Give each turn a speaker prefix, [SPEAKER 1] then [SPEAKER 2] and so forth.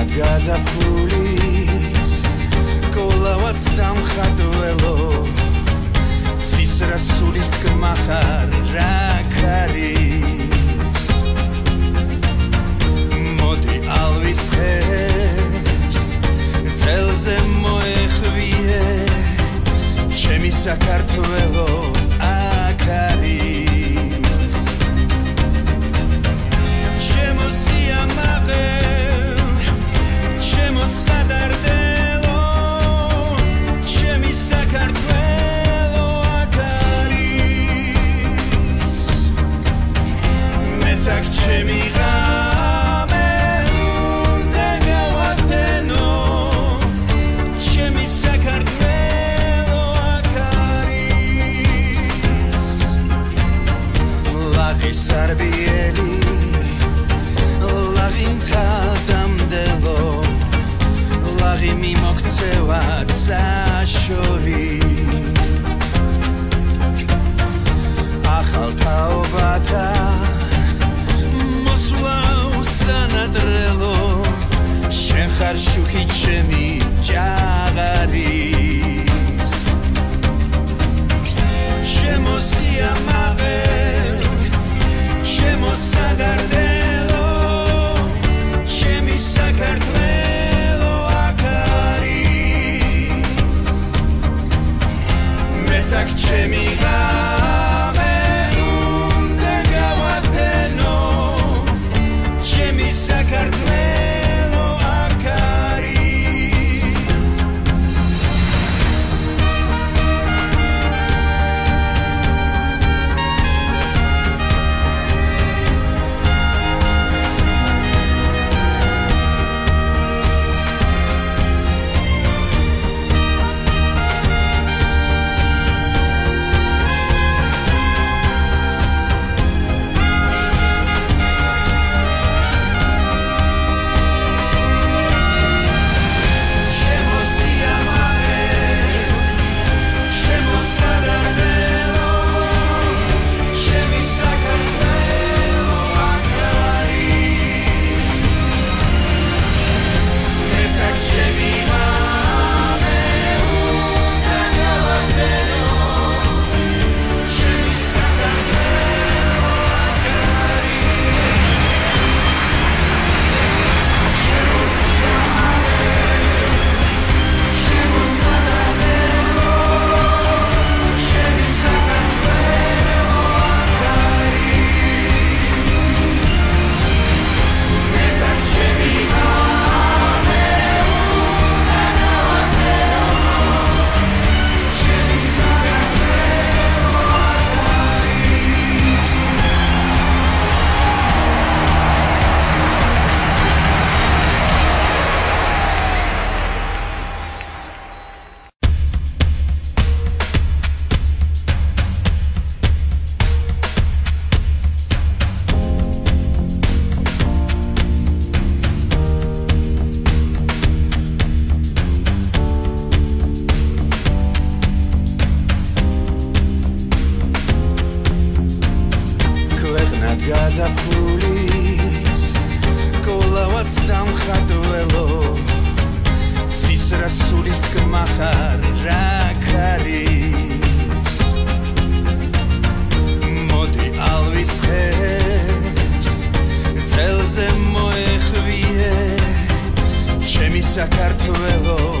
[SPEAKER 1] რა გაზაფხულის კოლავაც დამხატველო ცისრა სულის თქმა ხარ რა ქარის. მოდი ალვის ხევს წელზე მოეხვიე ჩემი საქართველო აქ არის. შემოსიამაყე ლაღის არბიელი ლაღინთა დამდელო ლაღი მიმოქცევა წაშორი. ახალ თაობათა მოსვლა უსანადრელო შენ ხარ შუქი ჩემი ჯაღარის plecach czy migla ქვეყნა გაზაფხულის კოლავაც დამხატველო ცისრა სულის თქმახარ რაკარის მოდი ალვის ხებს წელზე მოეხვიე ჩემი საქართველო